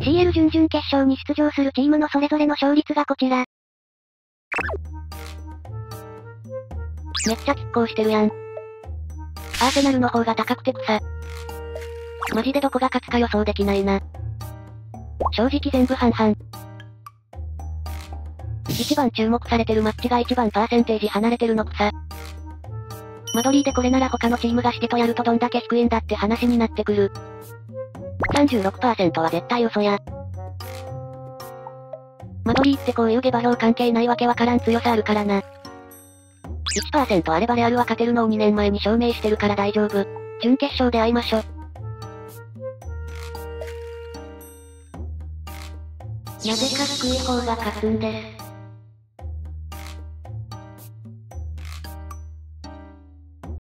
CL 準々決勝に出場するチームのそれぞれの勝率がこちら。めっちゃ拮抗してるやん。アーセナルの方が高くて草。マジでどこが勝つか予想できないな。正直全部半々。一番注目されてるマッチが一番パーセンテージ離れてるの草。マドリーでこれなら他のチームがしてとやるとどんだけ低いんだって話になってくる。36%は絶対嘘や。マドリーってこういう下馬評関係ないわけわからん強さあるからな。1%あればレアルは勝てるのを2年前に証明してるから大丈夫。準決勝で会いましょ。なぜか低い方が勝つんです。